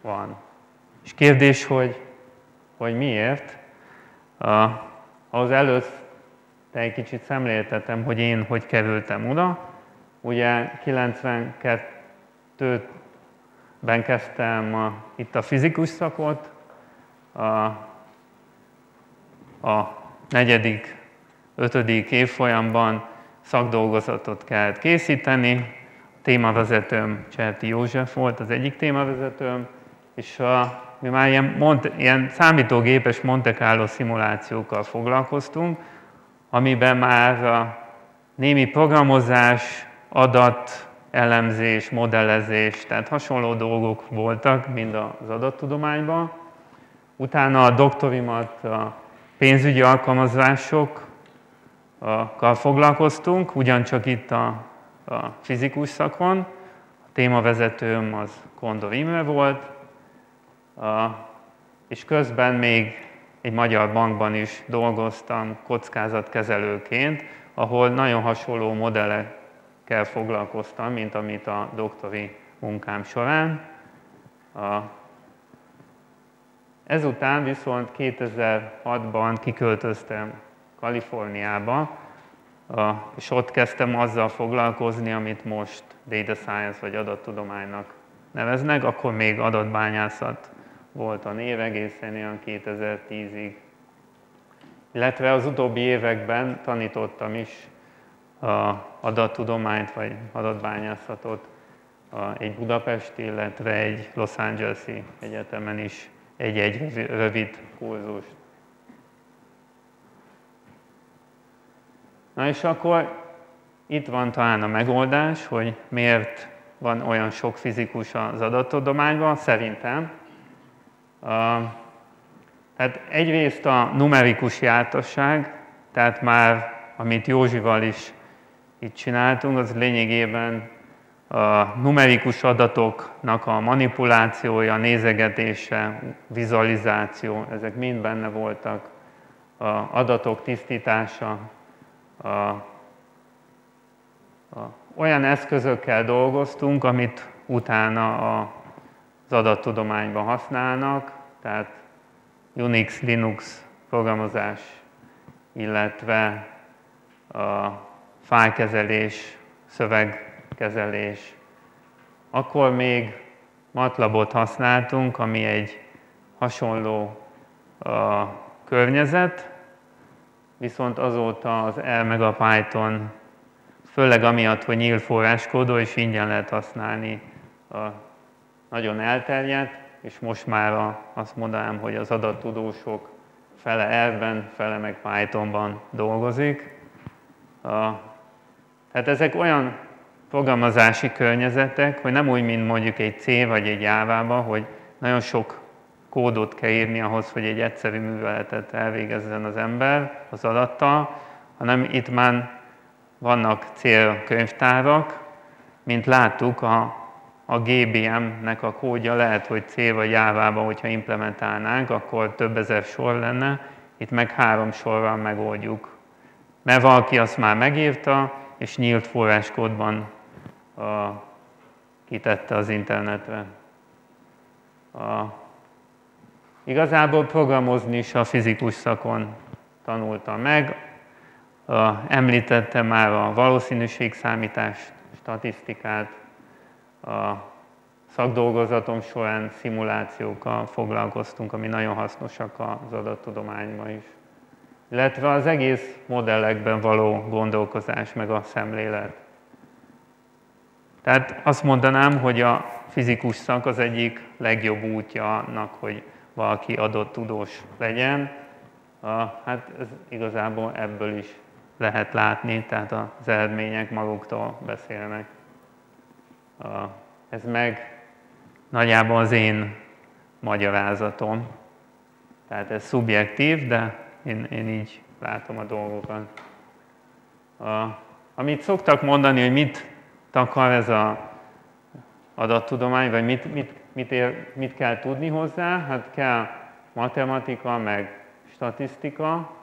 van. És kérdés, hogy, hogy miért? Uh, ahhoz előtt egy kicsit szemléltetem, hogy én hogy kerültem oda. Ugye 92-ben kezdtem a, itt a fizikus szakot, a, a negyedik, ötödik évfolyamban szakdolgozatot kellett készíteni. A témavezetőm Cserti József volt az egyik témavezetőm, és a, mi már ilyen, Monte, ilyen számítógépes Monte Carlo szimulációkkal foglalkoztunk, amiben már a némi programozás, adat, elemzés, modellezés, tehát hasonló dolgok voltak, mind az adattudományban. Utána a doktorimat a pénzügyi alkalmazásokkal foglalkoztunk, ugyancsak itt a, a fizikus szakon. A témavezetőm az Kondor Imre volt, és közben még egy magyar bankban is dolgoztam kockázatkezelőként, ahol nagyon hasonló modellekkel foglalkoztam, mint amit a doktori munkám során. Ezután viszont 2006-ban kiköltöztem Kaliforniába, és ott kezdtem azzal foglalkozni, amit most data science vagy adattudománynak neveznek, akkor még adatbányászat volt a név egészen olyan 2010-ig. Illetve az utóbbi években tanítottam is adattudományt vagy adatbányászatot egy Budapesti, illetve egy Los Angeles-i egyetemen is egy-egy rövid kurzust. Na és akkor itt van talán a megoldás, hogy miért van olyan sok fizikus az adattudományban, szerintem. Tehát egyrészt a numerikus jártasság, tehát már amit Józsival is itt csináltunk, az lényegében a numerikus adatoknak a manipulációja, nézegetése, vizualizáció, ezek mind benne voltak. A adatok tisztítása, a, a, olyan eszközökkel dolgoztunk, amit utána a az adattudományban használnak, tehát Unix, Linux programozás, illetve a fájkezelés, szövegkezelés. Akkor még MATLABot használtunk, ami egy hasonló a környezet, viszont azóta az R meg a Python, főleg amiatt, hogy nyílt forráskódol, és ingyen lehet használni a nagyon elterjedt, és most már a, azt mondanám, hogy az adattudósok fele elben, fele meg Pythonban dolgozik. Tehát ezek olyan programozási környezetek, hogy nem úgy, mint mondjuk egy C vagy egy java hogy nagyon sok kódot kell írni ahhoz, hogy egy egyszerű műveletet elvégezzen az ember az adattal, hanem itt már vannak célkönyvtárak, mint láttuk a a GBM-nek a kódja lehet, hogy C vagy Java-ba, hogyha implementálnánk, akkor több ezer sor lenne, itt meg három sorral megoldjuk. Mert valaki azt már megírta, és nyílt forráskódban a, kitette az internetre. A, igazából programozni is a fizikus szakon tanulta meg. A, említette már a valószínűségszámítást, statisztikát, a szakdolgozatom során szimulációkkal foglalkoztunk, ami nagyon hasznosak az adattudományban is. Illetve az egész modellekben való gondolkozás, meg a szemlélet. Tehát azt mondanám, hogy a fizikus szak az egyik legjobb útja annak, hogy valaki adott tudós legyen. Hát ez igazából ebből is lehet látni, tehát az eredmények maguktól beszélnek. Ez meg nagyjából az én magyarázatom. Tehát ez szubjektív, de én, én így látom a dolgokat. A, amit szoktak mondani, hogy mit takar ez a adattudomány, vagy mit, mit, mit, ér, mit kell tudni hozzá, hát kell matematika, meg statisztika,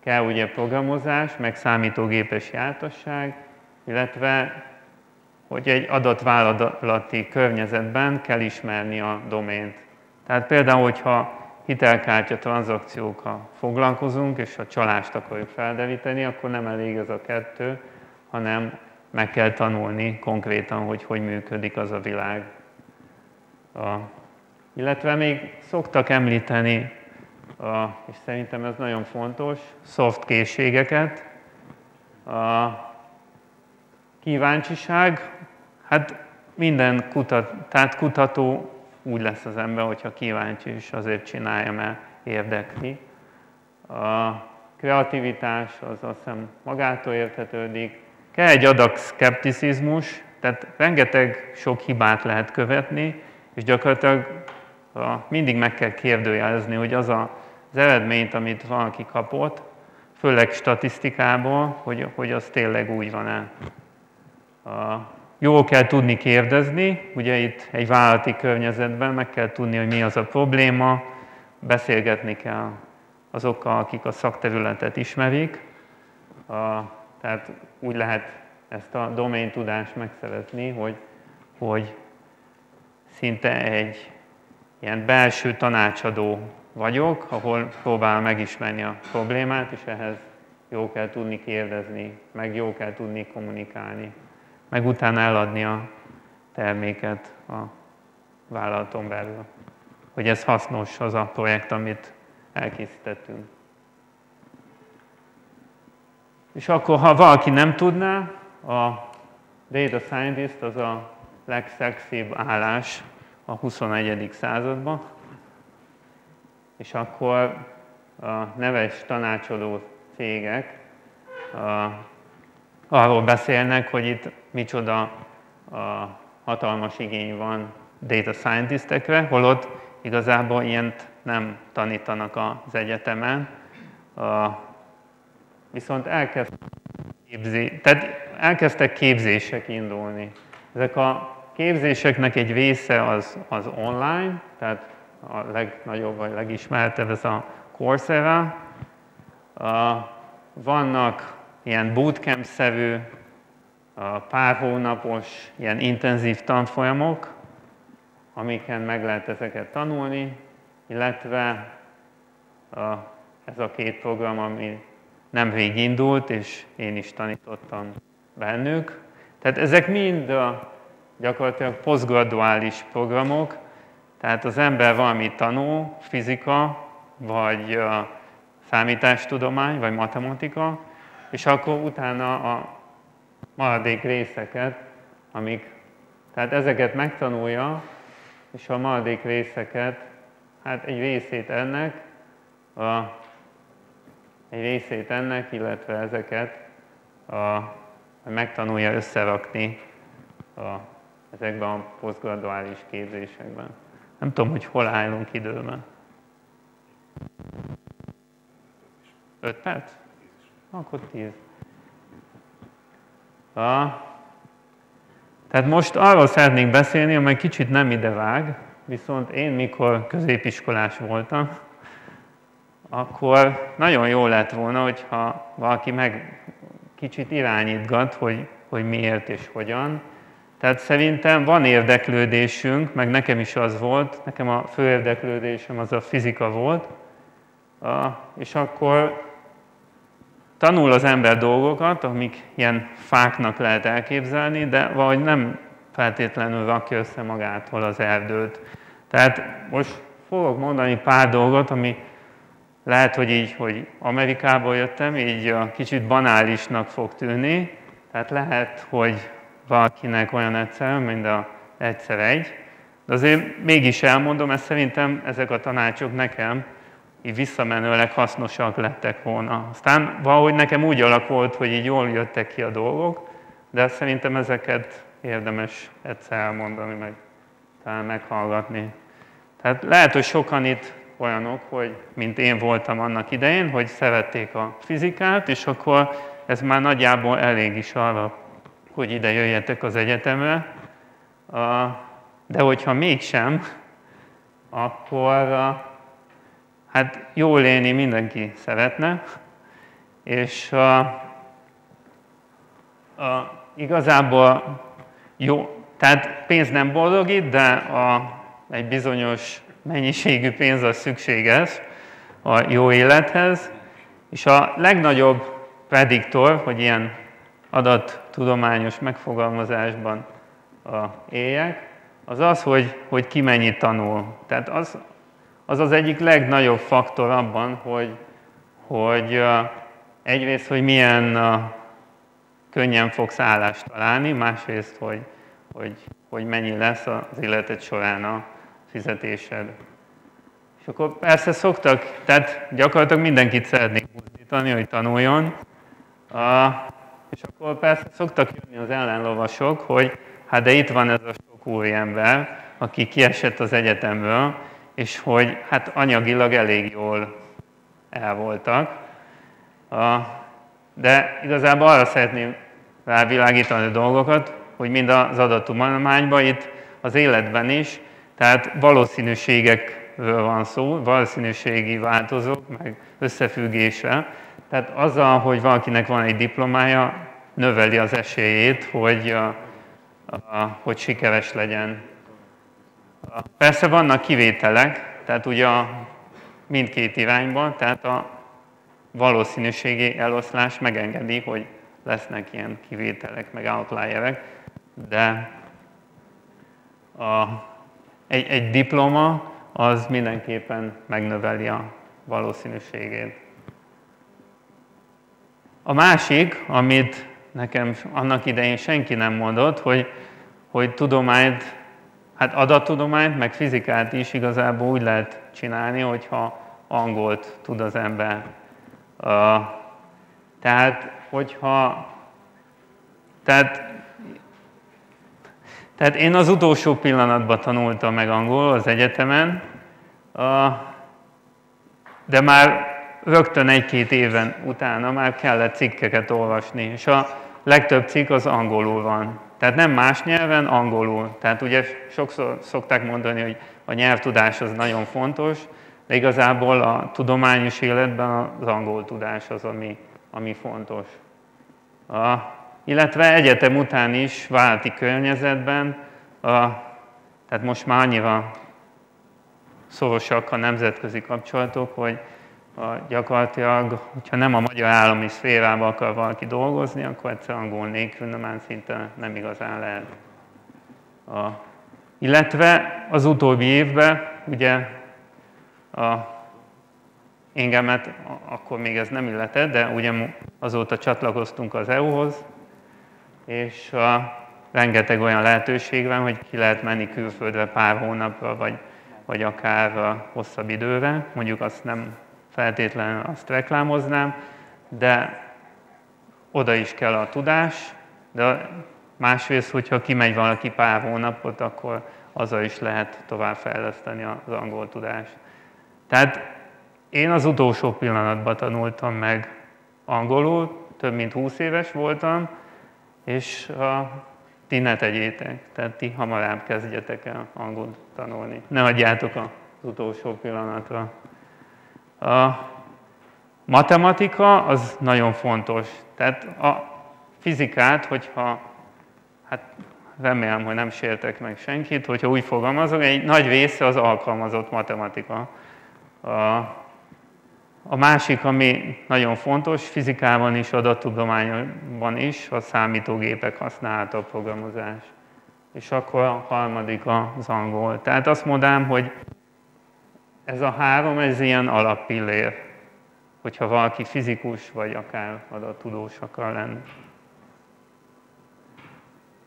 kell ugye programozás, meg számítógépes jártasság, illetve hogy egy adott vállalati környezetben kell ismerni a domént. Tehát például, hogyha hitelkártya tranzakciókkal foglalkozunk, és a csalást akarjuk felderíteni, akkor nem elég ez a kettő, hanem meg kell tanulni konkrétan, hogy hogy működik az a világ. A, illetve még szoktak említeni, a, és szerintem ez nagyon fontos, soft készségeket. A kíváncsiság, hát minden kutat, tehát kutató úgy lesz az ember, hogyha kíváncsi, és azért csinálja, mert érdekli. A kreativitás az azt hiszem magától értetődik. Kell egy adag szkepticizmus, tehát rengeteg sok hibát lehet követni, és gyakorlatilag mindig meg kell kérdőjelezni, hogy az a, az eredményt, amit valaki kapott, főleg statisztikából, hogy, hogy az tényleg úgy van-e. Jól kell tudni kérdezni, ugye itt egy vállalati környezetben meg kell tudni, hogy mi az a probléma, beszélgetni kell azokkal, akik a szakterületet ismerik, tehát úgy lehet ezt a domain tudást megszerezni, hogy, hogy szinte egy ilyen belső tanácsadó vagyok, ahol próbál megismerni a problémát, és ehhez jó kell tudni kérdezni, meg jó kell tudni kommunikálni meg utána eladni a terméket a vállalaton belül. Hogy ez hasznos az a projekt, amit elkészítettünk. És akkor, ha valaki nem tudná, a data scientist az a legszexibb állás a 21. században, és akkor a neves tanácsadó cégek arról beszélnek, hogy itt micsoda a hatalmas igény van data scientistekre, holott igazából ilyent nem tanítanak az egyetemen. Viszont elkezd képzi, tehát elkezdtek képzések indulni. Ezek a képzéseknek egy része az, az online, tehát a legnagyobb vagy legismertebb ez a Coursera. Vannak ilyen bootcamp-szerű, pár hónapos, ilyen intenzív tanfolyamok, amiken meg lehet ezeket tanulni, illetve ez a két program, ami nemrég indult, és én is tanítottam bennük. Tehát ezek mind a gyakorlatilag posztgraduális programok, tehát az ember valami tanul, fizika, vagy számítástudomány, vagy matematika, és akkor utána a maradék részeket, amik, tehát ezeket megtanulja, és a maradék részeket, hát egy részét ennek, a, egy részét ennek, illetve ezeket a, megtanulja összerakni a, ezekben a posztgraduális képzésekben. Nem tudom, hogy hol állunk időben. Öt perc? Akkor tíz. Ha. Tehát most arról szeretnék beszélni, amely kicsit nem ide vág, viszont én mikor középiskolás voltam, akkor nagyon jó lett volna, hogyha valaki meg kicsit irányítgat, hogy, hogy miért és hogyan. Tehát szerintem van érdeklődésünk, meg nekem is az volt, nekem a fő érdeklődésem az a fizika volt, és akkor tanul az ember dolgokat, amik ilyen fáknak lehet elképzelni, de valahogy nem feltétlenül rakja össze magától az erdőt. Tehát most fogok mondani pár dolgot, ami lehet, hogy így, hogy Amerikából jöttem, így kicsit banálisnak fog tűnni, tehát lehet, hogy valakinek olyan egyszer, mint a egyszer egy, de azért mégis elmondom, ezt szerintem ezek a tanácsok nekem így visszamenőleg hasznosak lettek volna. Aztán valahogy nekem úgy alakult, hogy így jól jöttek ki a dolgok, de szerintem ezeket érdemes egyszer elmondani, meg talán meghallgatni. Tehát lehet, hogy sokan itt olyanok, hogy mint én voltam annak idején, hogy szerették a fizikát, és akkor ez már nagyjából elég is arra, hogy ide jöjjetek az egyetemre. De hogyha mégsem, akkor hát jól élni mindenki szeretne, és a, a, igazából jó, tehát pénz nem boldogít, de a, egy bizonyos mennyiségű pénz az szükséges a jó élethez, és a legnagyobb prediktor, hogy ilyen adattudományos megfogalmazásban éljek, az az, hogy, hogy ki mennyit tanul. Tehát az, az az egyik legnagyobb faktor abban, hogy, hogy egyrészt, hogy milyen könnyen fogsz állást találni, másrészt, hogy, hogy, hogy mennyi lesz az életed során a fizetésed. És akkor persze szoktak, tehát gyakorlatilag mindenkit szeretnék buzdítani, hogy tanuljon, és akkor persze szoktak jönni az ellenlovasok, hogy hát de itt van ez a sok úri ember, aki kiesett az egyetemről, és hogy hát anyagilag elég jól el voltak. De igazából arra szeretném rávilágítani a dolgokat, hogy mind az adattudományban, itt az életben is, tehát valószínűségekről van szó, valószínűségi változók, meg összefüggése. Tehát azzal, hogy valakinek van egy diplomája, növeli az esélyét, hogy, hogy sikeres legyen. Persze vannak kivételek, tehát ugye mindkét irányban, tehát a valószínűségi eloszlás megengedi, hogy lesznek ilyen kivételek, meg outlierek, de a, egy, egy diploma az mindenképpen megnöveli a valószínűségét. A másik, amit nekem annak idején senki nem mondott, hogy, hogy tudományt, hát adattudományt, meg fizikát is igazából úgy lehet csinálni, hogyha angolt tud az ember. Tehát, hogyha, tehát, tehát én az utolsó pillanatban tanultam meg angol az egyetemen, de már rögtön egy-két éven utána már kellett cikkeket olvasni, és a legtöbb cikk az angolul van. Tehát nem más nyelven, angolul. Tehát ugye sokszor szokták mondani, hogy a nyelvtudás az nagyon fontos, de igazából a tudományos életben az angol tudás az, ami, ami fontos. A, illetve egyetem után is válti környezetben, a, tehát most már annyira szorosak a nemzetközi kapcsolatok, hogy a gyakorlatilag, hogyha nem a magyar állami szférába akar valaki dolgozni, akkor egyszer angol nélkül nem szinte nem igazán lehet. A, illetve az utóbbi évben, ugye a, engemet, akkor még ez nem illetett, de ugye azóta csatlakoztunk az EU-hoz, és a, rengeteg olyan lehetőség van, hogy ki lehet menni külföldre pár hónapra, vagy, vagy akár hosszabb időre. Mondjuk azt nem feltétlenül azt reklámoznám, de oda is kell a tudás, de másrészt, hogyha kimegy valaki pár hónapot, akkor azzal is lehet tovább fejleszteni az angol tudást. Tehát én az utolsó pillanatban tanultam meg angolul, több mint 20 éves voltam, és a, ti ne tegyétek, tehát ti hamarabb kezdjetek el angol tanulni. Ne adjátok az utolsó pillanatra. A matematika az nagyon fontos. Tehát a fizikát, hogyha, hát remélem, hogy nem sértek meg senkit, hogyha úgy fogalmazok, egy nagy része az alkalmazott matematika. A, a másik, ami nagyon fontos, fizikában is, adattudományban is, a számítógépek használata a programozás. És akkor a harmadik az angol. Tehát azt mondám, hogy ez a három, ez ilyen alappillér, hogyha valaki fizikus vagy akár adattudós akar lenni.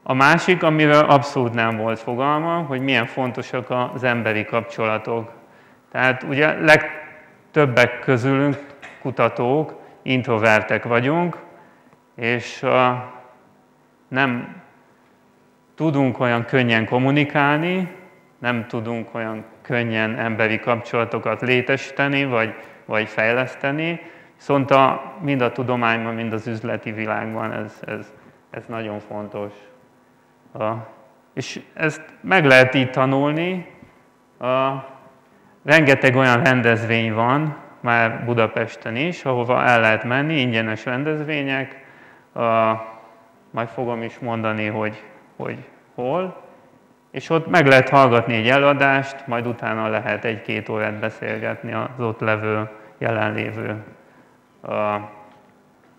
A másik, amivel abszolút nem volt fogalma, hogy milyen fontosak az emberi kapcsolatok. Tehát ugye legtöbbek közülünk kutatók, introvertek vagyunk, és nem tudunk olyan könnyen kommunikálni, nem tudunk olyan könnyen emberi kapcsolatokat létesíteni, vagy, vagy fejleszteni, viszont a, mind a tudományban, mind az üzleti világban ez, ez, ez nagyon fontos. A, és ezt meg lehet így tanulni, a, rengeteg olyan rendezvény van, már Budapesten is, ahova el lehet menni, ingyenes rendezvények, uh, majd fogom is mondani, hogy, hogy hol, és ott meg lehet hallgatni egy előadást, majd utána lehet egy-két órát beszélgetni az ott levő, jelenlévő uh,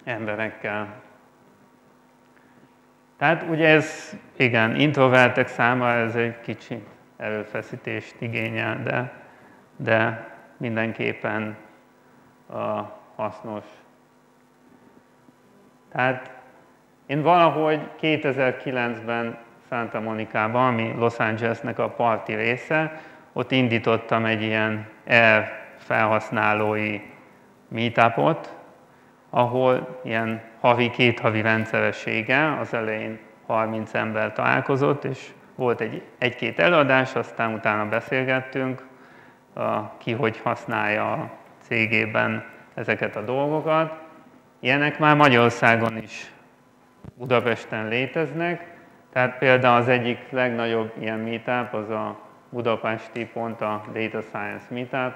emberekkel. Tehát ugye ez, igen, introvertek számára ez egy kicsi erőfeszítést igényel, de, de mindenképpen uh, hasznos. Tehát én valahogy 2009-ben Santa Monicában, ami Los Angelesnek a parti része, ott indítottam egy ilyen Air felhasználói meetupot, ahol ilyen havi, két havi rendszerességgel az elején 30 ember találkozott, és volt egy, egy-két előadás, aztán utána beszélgettünk, ki hogy használja a cégében ezeket a dolgokat. Ilyenek már Magyarországon is Budapesten léteznek, tehát például az egyik legnagyobb ilyen meetup az a budapesti pont a Data Science Meetup.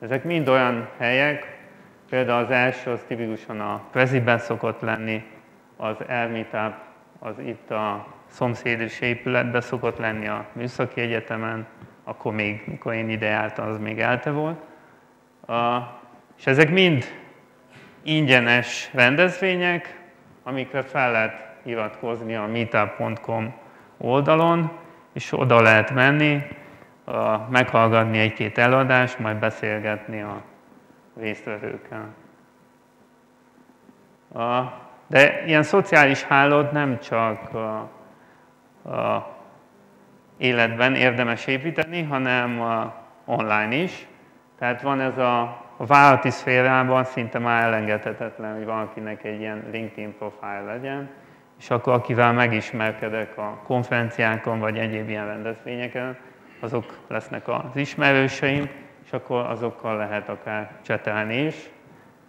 Ezek mind olyan helyek, például az első az tipikusan a Preziben szokott lenni, az Meetup az itt a szomszédos épületben szokott lenni a Műszaki Egyetemen, akkor még, mikor én ide jártam, az még elte volt. És ezek mind ingyenes rendezvények, amikre fel lehet iratkozni a meetup.com oldalon, és oda lehet menni, meghallgatni egy-két előadást, majd beszélgetni a résztvevőkkel. De ilyen szociális hálót nem csak a, a életben érdemes építeni, hanem online is. Tehát van ez a a vállalati szférában szinte már elengedhetetlen, hogy valakinek egy ilyen LinkedIn profil legyen, és akkor akivel megismerkedek a konferenciákon vagy egyéb ilyen rendezvényeken, azok lesznek az ismerőseim, és akkor azokkal lehet akár csetelni is.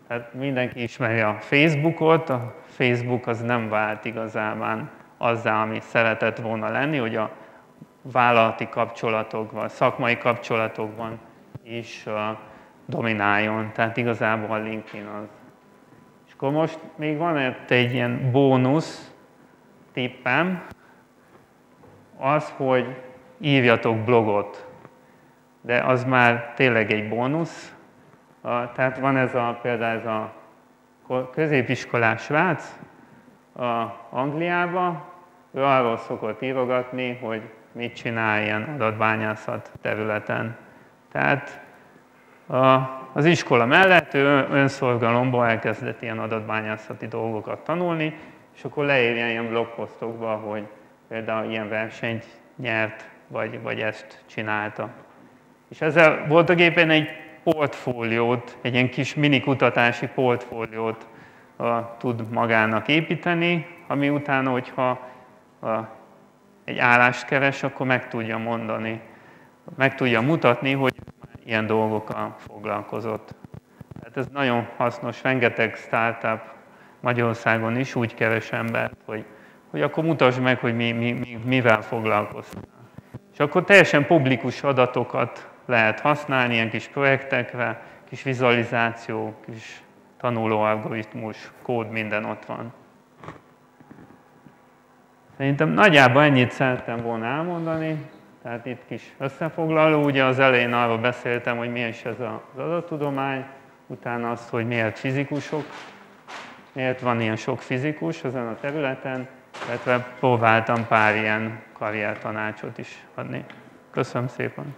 Tehát mindenki ismeri a Facebookot, a Facebook az nem vált igazán azzá, ami szeretett volna lenni, hogy a vállalati kapcsolatokban, szakmai kapcsolatokban is domináljon. Tehát igazából a LinkedIn az. És akkor most még van egy ilyen bónusz tippem, az, hogy írjatok blogot. De az már tényleg egy bónusz. Tehát van ez a, például ez a középiskolás srác a Angliában, ő arról szokott írogatni, hogy mit csinál ilyen adatbányászat területen. Tehát az iskola mellett ő önszorgalomból elkezdett ilyen adatbányászati dolgokat tanulni, és akkor leírja ilyen blogposztokba, hogy például ilyen versenyt nyert, vagy, vagy ezt csinálta. És ezzel voltak éppen egy portfóliót, egy ilyen kis mini kutatási portfóliót a, tud magának építeni, ami utána, hogyha a, egy állást keres, akkor meg tudja mondani, meg tudja mutatni, hogy ilyen dolgokkal foglalkozott. Tehát ez nagyon hasznos, rengeteg startup Magyarországon is úgy keres embert, hogy, hogy akkor mutasd meg, hogy mi, mi, mi, mivel foglalkoztál. És akkor teljesen publikus adatokat lehet használni ilyen kis projektekre, kis vizualizáció, kis tanulóalgoritmus, kód, minden ott van. Szerintem nagyjából ennyit szerettem volna elmondani. Tehát itt kis összefoglaló, ugye az elején arról beszéltem, hogy mi is ez az adattudomány, utána azt, hogy miért fizikusok, miért van ilyen sok fizikus ezen a területen, illetve próbáltam pár ilyen karriertanácsot is adni. Köszönöm szépen!